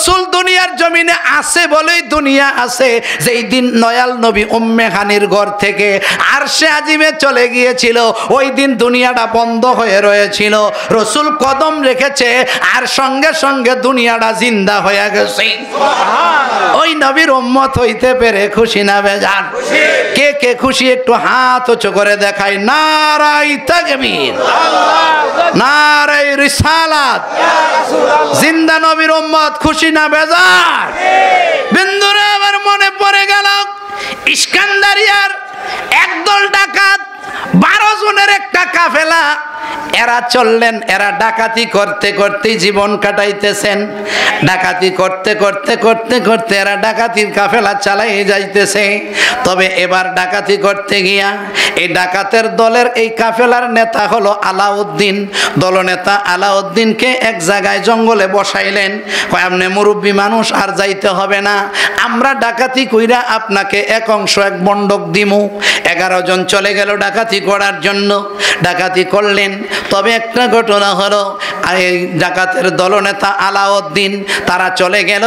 রসুল দুনিয়ার জমিনে আছে বলেই দুনিয়া আছে। যেই দিন নয়াল নবী উম্মে হানির ঘর থেকে আর সে আজিমে চলে গিয়েছিল ওই দিন দুনিয়াটা বন্ধ হয়ে রয়েছিল। রসুল কদম রেখেছে আর সঙ্গে সঙ্গে দুনিয়াটা জিন্দা হয়ে গেছে। ওই নবীর উম্মত হইতে পেরে খুশি না বেজান কে কে খুশি একটু হাত উঁচু করে দেখায়? নারাই তাকবীর নারাই রিসালাত। জিন্দা নবীর উম্মত খুশি না বেজার? বিন্দুরে আবার মনে পড়ে গেল, ইস্কান্দারিয়ার একদল ডাকাত বারো জনের একটা কাফেলা এরা চললেন, এরা ডাকাতি করতে করতেই জীবন কাটাইতেছেন। ডাকাতি করতে করতে করতে করতে এরা ডাকাতির কাফেলা চালাই যাইতেছে। তবে এবার ডাকাতি করতে গিয়া এই ডাকাতের দলের এই কাফেলার নেতা হলো আলাউদ্দিন। দলনেতা আলাউদ্দিনকে এক জায়গায় জঙ্গলে বসাইলেন। কয়, আপনি মুরব্বী মানুষ, আর যাইতে হবে না। আমরা ডাকাতি কইরা আপনাকে এক অংশ, এক বন্ডক দিমু। এগারো জন চলে গেল ডাকাতি করার জন্য। ডাকাতি করলেন তবে একটা ঘটনা হলো এই ডাকাতের দলনেতা আলাউদ্দিন, তারা চলে গেল।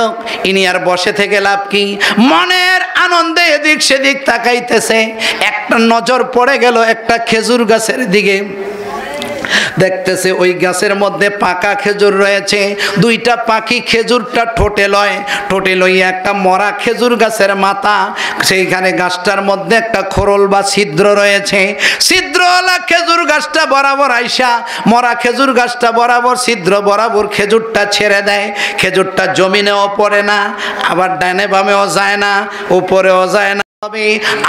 ইনি আর বসে থেকে লাভ কি? মনের আনন্দে এদিক সেদিক তাকাইতেছে। একটা নজর পড়ে গেল একটা খেজুর গাছের দিকে। দেখতেছে ওই গাছের মধ্যে পাকা খেজুর রয়েছে। দুইটা পাখি খেজুরটা ঠোঁটে লয়। ঠোঁটে লইয়া একটা মরা খেজুর গাছের মাথা। সেইখানে গাছটার মধ্যে একটা খোরল বা ছিদ্র রয়েছে। ছিদ্রওয়ালা খেজুর গাছটা বরাবর আইসা, মরা খেজুর গাছটা বরাবর ছিদ্র বরাবর খেজুরটা ছেড়ে দেয়। খেজুরটা জমিনেও পড়ে না, আবার ডানে বামেও যায় না, উপরেও যায় না।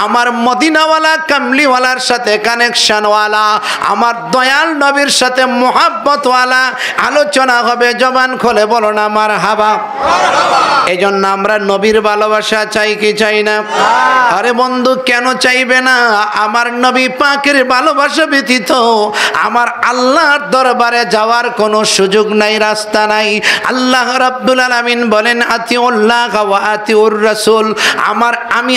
আমার মদিনাওয়ালা, কামলিওয়ালার সাথে কানেকশনওয়ালা আমার দয়াল নবীর সাথে মোহাব্বতওয়ালা, আলোচনা হবে, জবান খোলে বলো না আমার হাবা এই জন্য আমরা নবীর ভালোবাসা চাই কি চাই না? আরে বন্ধু, কেন চাইবে না? আমার নবী পাকের ভালোবাসা ব্যতীত আমার আল্লাহর দরবারে যাওয়ার কোনো সুযোগ নাই, রাস্তা নাই। আল্লাহ রাব্বুল আলামিন বলেন, আতিউল্লাহ আতিউর রাসূল। আমার, আমি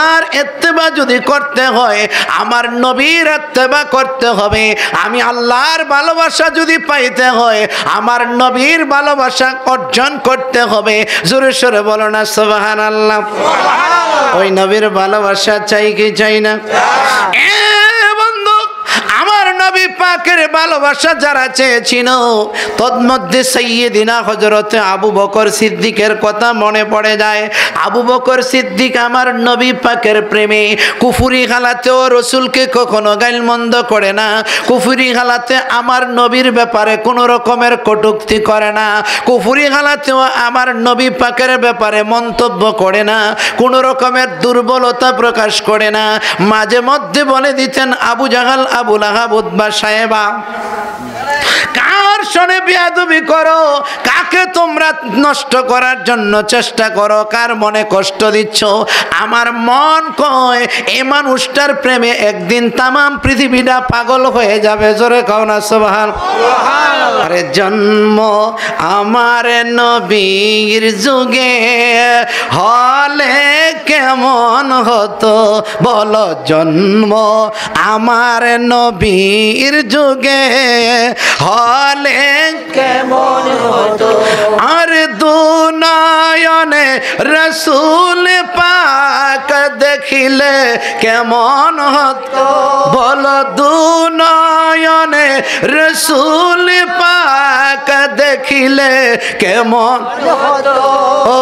আল্লাহর এত্তেবা যদি করতে হয় আমার নবীর এত্তেবা করতে হবে। আমি আল্লাহর ভালোবাসা যদি পাইতে হয় আমার নবীর ভালোবাসা অর্জন করতে হবে। জোরে সোরে বলো না সুবহানাল্লাহ। ওই নবীর ভালোবাসা চাই কি চাই না এ বন্ধু আমার নবী পাকের ভালোবাসা যারা চেয়েছিল, তন্মধ্যে সৈয়দিনা হজরতে আবু বকর সিদ্দিকের কথা মনে পড়ে যায়। আবু বকর সিদ্দিক আমার নবী পাকের প্রেমে কুফুরি হালাতেও রসুলকে কখনো গাইলমন্দ করে না। কুফুরি হালাতে আমার নবীর ব্যাপারে কোনো রকমের কটুক্তি করে না। কুফুরি হালাতেও আমার নবী পাকের ব্যাপারে মন্তব্য করে না। কোনো রকমের দুর্বলতা প্রকাশ করে না। মাঝে মধ্যে বলে দিতেন, আবু জাহাল আবুল আহাব উদ্বা সাহেবা কার সনে বিয়াদবি করো কাকে তোমরা নষ্ট করার জন্য চেষ্টা করো কার মনে কষ্ট দিচ্ছ? আমার মন কয় এই মানুষটার প্রেমে একদিন তামাম পৃথিবীটা পাগল হয়ে যাবে। জোরে কও না আরে জন্ম আমার নবীর যুগে হলে কেমন হতো? বল জন্ম আমার নবীর যুগে হলে কেমন হতো? আর দুনয়নে রসুল পাক দেখিলে কেমন হতো? বলো দুনয়নে রসুল পাক দেখিলে কেমন ও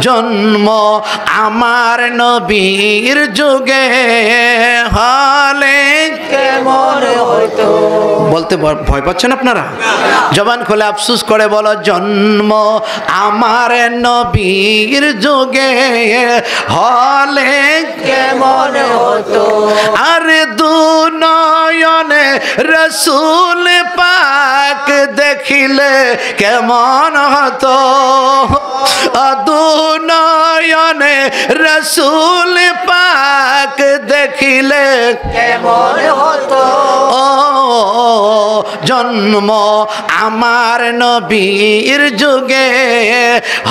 জন্ম আমার নবীর যুগে হলে কেমন বলতে ভয় পাচ্ছেন আপনারা? জবান খুলে আফসুস করে বলো জন্ম আমার নবীর যুগে। হলে কেমন হতো? আর দু নয়নে রসুল পাক দেখিলে কেমন হতো? দু নয়নে রসুল পাক দেখিলে কেমন হতো? ও জন্ম আমার নবীর যুগে।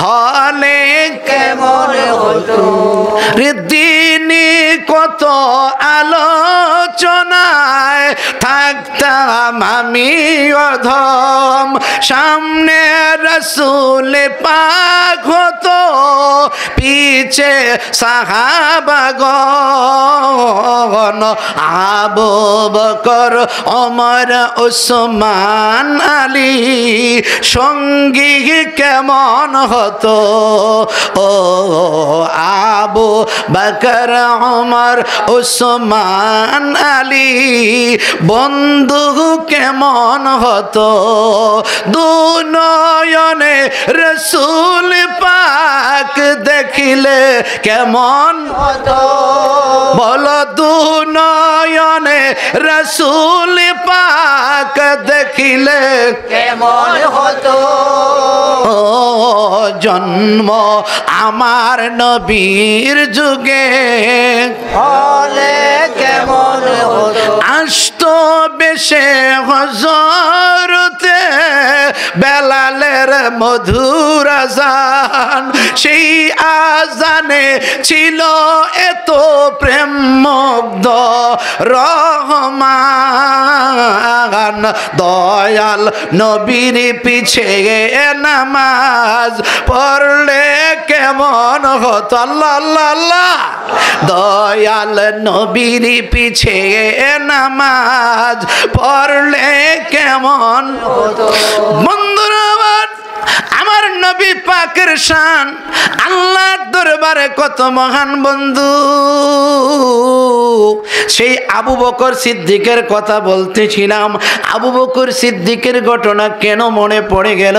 হলে কেমন হতো? দিনী কত আলোচনা তুলনায় থাকতাম আমি অধম। সামনে রসুল পাক হতো, পিছে সাহাবাগন আবু বকর অমর ওসমান, আলী সঙ্গী কেমন হতো? ও আবু বকর অমর ওসমান, আলী বন্ধু কেমন হতো? দু নয়নে রসুল পাক দেখিলে কেমন হতো? বল দু নয়নে রসুল পাক দেখিলে কেমন হতো? জন্ম আমার নবীর যুগে। হলে কেমন হতো? বেশে হজরতে বেলালের মধুর আজান। সেই আজানে ছিল এত প্রেম মুগ্ধ রহমান। দয়াল নবীর পিছে নামাজ পড়লে কেমন হতো? আল্লাহ আল্লাহ। দয়াল নবীর পিছে নামাজ পড়লে কেমন? বন্ধুরা আমার নবী পাকের শান, আল্লাহর দরবারে কত মহান বন্ধু। সেই আবু বকর সিদ্দিকের কথা বলতেছিলাম, আবু বকর সিদ্দিকের ঘটনা কেন মনে পড়ে গেল?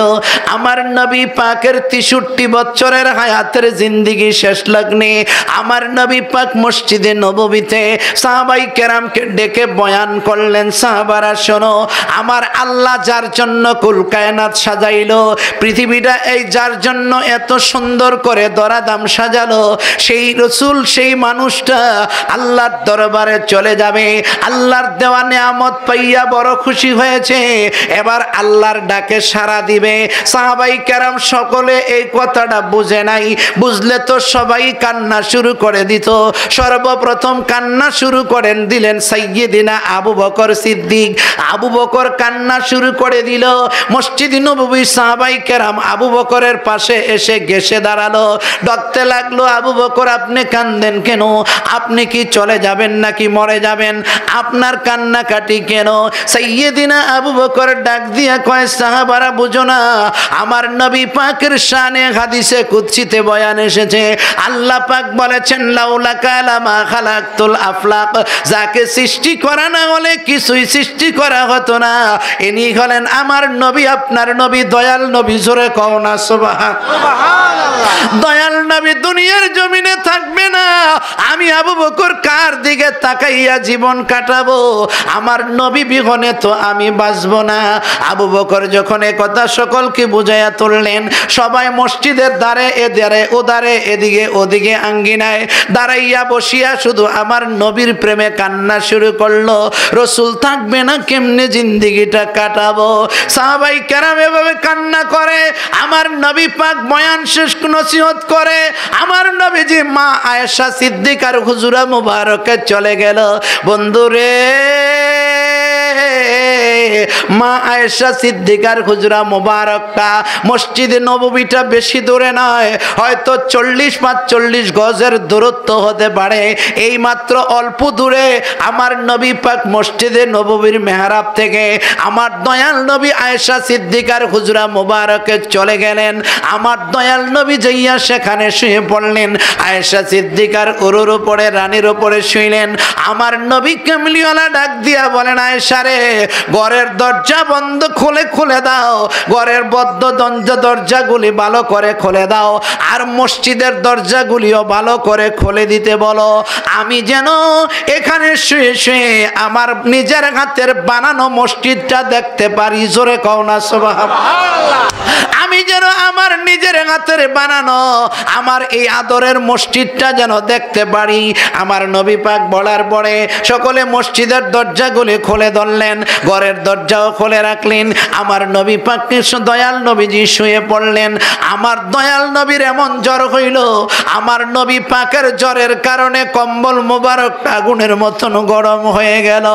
আমার নবী পাকের তেষট্টি বছরের হায়াতের জিন্দিগি শেষ লগ্নে। আমার নবী পাক মসজিদে নববীতে সাহাবাই কেরামকে ডেকে বয়ান করলেন, সাহাবারা, শোনো, আমার আল্লাহ যার জন্য কুল কায়নাত সাজাইলো পৃথিবীটা এই যার জন্য এত সুন্দর করে দরাদাম সাজালো, সেই রসুল, সেই মানুষটা আল্লাহর দরবারে চলে যাবে, আল্লাহর দেওয়া নিয়ামত পাইয়া বড় খুশি হয়েছে, এবার আল্লাহর ডাকে সাড়া দিবে। সাহাবাই কেরাম সকলে এই কথাটা বুঝে নাই, বুঝলে তো সবাই কান্না শুরু করে দিত। সর্বপ্রথম কান্না শুরু করেন, দিলেন সাইয়েদিনা আবু বকর সিদ্দিক। আবু বকর কান্না শুরু করে দিল। মসজিদ নবী সাহাবাই কেরাম আবু বকরের পাশে এসে গেসে দাঁড়াল। ডকতে লাগল, আবু বকর, আপনি কান্দেন কেন? আপনি কি চলে যাবেন নাকি মরে যাবেন? আপনার কান্নাকাটি কেন? সাইয়েদিনা আবু বকর ডাক দিয়া কয়, সাহাবারা বুঝো না, আমার নবী পাকের শানে হাদিসে কুৎসিতে বয়ান এসেছে। আল্লাহ পাক বলেছেন লাউলা কালামা খালাকতুল আফলাক। যাকে সৃষ্টি করা না হলে কিছুই সৃষ্টি করা হতো না। ইনি হলেন আমার নবী, আপনার নবী, দয়াল নবী জোরে কও না সুবহান। দয়াল নবী দুনিয়ার জমিনে থাকবে না। আমি আবু বকর কার দিকে তাকাইয়া জীবন কাটাবো? আমার নবী বিহনে তো আমি বাঁচব না। আবু বকর যখন এ কথা সকলকে বুঝাইয়া তুললেন সবাই মসজিদের দ্বারে এ দ্বারে ও দ্বারে এদিকে ওদিকে আঙ্গিনায় দাঁড়াইয়া বসিয়া শুধু আমার নবীর প্রেমে কান্না শুরু করল। রসুল থাকবে না কেমনে জিন্দিগিটা কাটাবো? সাহাবাই কেরাম এভাবে কান্না করে। আমার নবী পাক বয়ান শেষ নসিহত করে, আমার নবীজি মা আয়েশা সিদ্দিক আর হুজুরা মুবারকে চলে গেল। বন্ধুরে মা আয়েশা সিদ্দিকার খুজরা মোবারকটা মসজিদে নববীটা বেশি দূরে নয়। হয়তো চল্লিশ পাঁচচল্লিশ গজের দূরত্ব হতে পারে। এই মাত্র অল্প দূরে আমার নবী পাক মসজিদে নববীর মেহরাব থেকে আমার দয়াল নবী আয়েশা সিদ্দিকার খুজরা মোবারকে চলে গেলেন। আমার দয়াল নবী যাইয়া সেখানে শুয়ে পড়লেন। আয়েশা সিদ্দিকার উরুর উপরে, রানীর উপরে শুইলেন। আমার নবী কেমলিওয়ালা ডাক দিয়া বলেন, আয়েশা রে, ঘরের দরজা বন্ধ, খুলে খুলে দাও। ঘরের বদ্ধ দরজা দরজাগুলি ভালো করে খুলে দাও। আর মসজিদের দরজাগুলিও ভালো করে খুলে দিতে বলো। আমি যেন এখানে শুয়ে শুয়ে আমার নিজের হাতের বানানো মসজিদটা দেখতে পারি। জোরে কও না সুবহান আমি যেন আমার নিজের হাতের বানানো, আমার এই আদরের মসজিদটা যেন দেখতে পারি। আমার নবী পাক বলার পরে সকলে মসজিদের দরজাগুলি খুলে ধরলেন। ঘরের দরজাও খুলে রাখলেন। আমার নবী পাককে দয়াল নবীজি শুয়ে পড়লেন। আমার দয়াল নবীর এমন জ্বর হইল, আমার নবী পাকের জ্বরের কারণে কম্বল মোবারক আগুনের মতন গরম হয়ে গেল।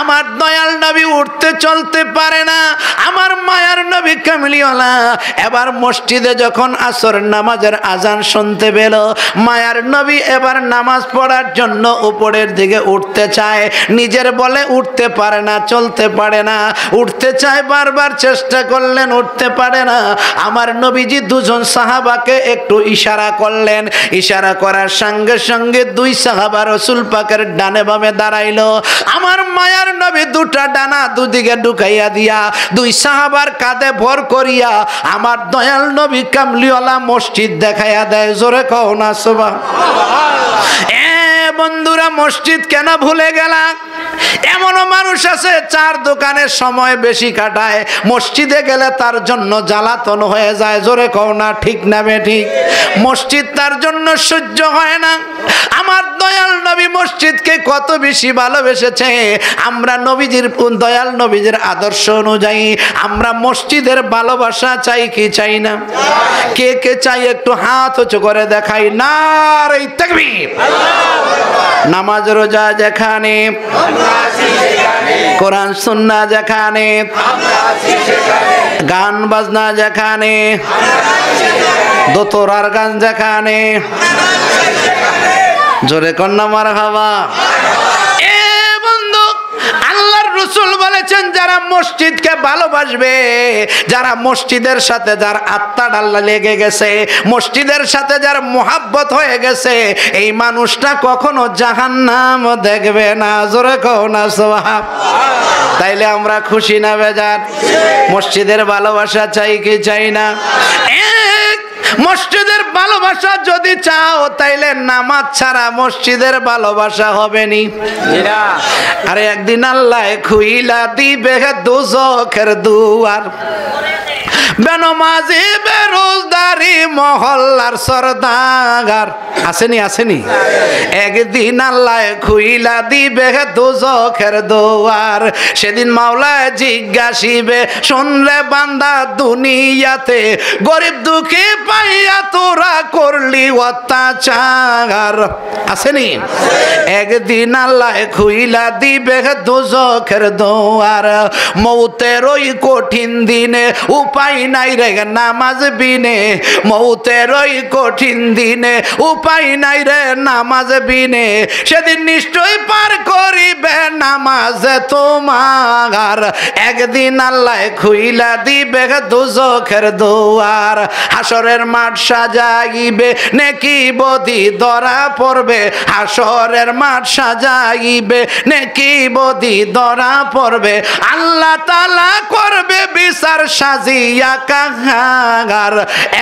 আমার দয়াল নবী উঠতে চলতে পারে না, আমার মায়ার নবী কামলিওয়ালা। এবার মসজিদে যখন আসর নামাজের আজান শুনতে পেল, মায়ার নবী এবার নামাজ পড়ার জন্য উপরের দিকে উঠতে চায়। নিজের বলে উঠতে পারে না, চলতে পারে না। উঠতে চায় বারবার চেষ্টা করলেন, উঠতে পারে না। আমার নবীজি দুজন সাহাবাকে একটু ইশারা করলেন। ইশারা করার সঙ্গে সঙ্গে দুই সাহাবা রসুল পাকের ডানে বামে দাঁড়াইলো। আমার মায়ার নবী দুটা ডানা দুদিকে ঢুকাইয়া দিয়া, দুই সাহাবার কাঁধে ভর করিয়া আমার দয়াল নবী কামলিওয়ালা মসজিদ দেখাইয়া দেয়। জোরে কও না এ বন্ধুরা, মসজিদ কেন ভুলে গেলা এমনও মানুষ আছে, চার দোকানের সময় বেশি কাটায়। মসজিদে গেলে তার জন্য জ্বালাতন হয়ে যায়, জোরে কও না, ঠিক না বে ঠিক মসজিদ তার জন্য সহ্য হয় না। আমার দয়াল নবী মসজিদকে কত বেশি ভালোবেসেছে। আমরা নবীজির, দয়াল নবীজির আদর্শ অনুযায়ী আমরা মসজিদের ভালোবাসা চাই কি চাই না? কে কে চাই একটু হাত উঁচু করে দেখাই। না রে তাকবীর। নামাজ রোজা যেখানে কোরআন সুন্না যেখানে গান বাজনা যেখানে দোতরার গান যেখানে জোরে কন্যা মার হাওয়া রসুল বলেছেন, যারা মসজিদকে ভালোবাসবে, যারা মসজিদের সাথে যার আত্মার আল্লাহ লেগে গেছে, মসজিদের সাথে যার মোহাব্বত হয়ে গেছে, এই মানুষটা কখনো জাহান্নাম দেখবে না, জোরে না, সোহাব। তাইলে আমরা খুশি না, বেজার? মসজিদের ভালোবাসা চাই কি চাই না? মসজিদের ভালোবাসা যদি চাও তাইলে নামাজ ছাড়া মসজিদের ভালোবাসা হবে নি আরে একদিন আল্লাহ খুইলা দিবে দুজখের দুয়ার। বেনমাজি, বেরোজদারি, মহল্লার সরদাগার। আসেনি আসেনি? একদিন আল্লাহ খুইলা দিবে দুজখের দুয়ার। সেদিন মাওলায় জিজ্ঞাসিবে, শুনলে বান্দা দুনিয়াতে গরিব দুঃখী পাইয়া তোরা করলি অত্যাচার? আসেনি? একদিন আল্লাহ খুইলা দিবে দুজখের দোয়ার। মৌতের ওই কঠিন দিনে উপায় নাই রে নামাজ বিনে মৌতের ওই কঠিন দিনে। উপায় নাই রে নামাজ বিনে, সেদিন নিশ্চয়ই পার করিবে নামাজ তোমার। একদিন আল্লাহ খুইলা দিবে দুজখের দোয়ার, হাসরের মাঠ সাজাইবে, নেকি বদি ধরা পড়বে, হাসরের মাঠ সাজাইবে, নেকি বদি ধরা পড়বে। আল্লাহ তালা করবে বিচার সাজিয়া কাহাগার।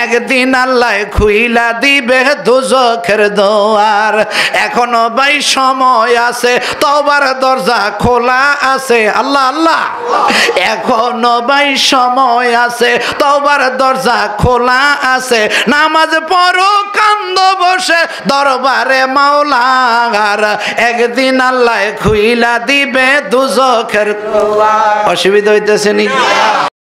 একদিন আল্লাহ খুইলা দিবে দুজখের দোয়ার। এখনও ভাই সময় আছে তবার দরজা খোলা আছে। আল্লাহ আল্লাহ। এখনও ভাই সময় আছে তবার দরজা খোলা আছে। নামাজ পড়ো, কান্দ বসে, দরবারে মাওলাগার। একদিন আল্লাহ খুইলা দিবে দুজখের অসুবিধা হইতেছে নি?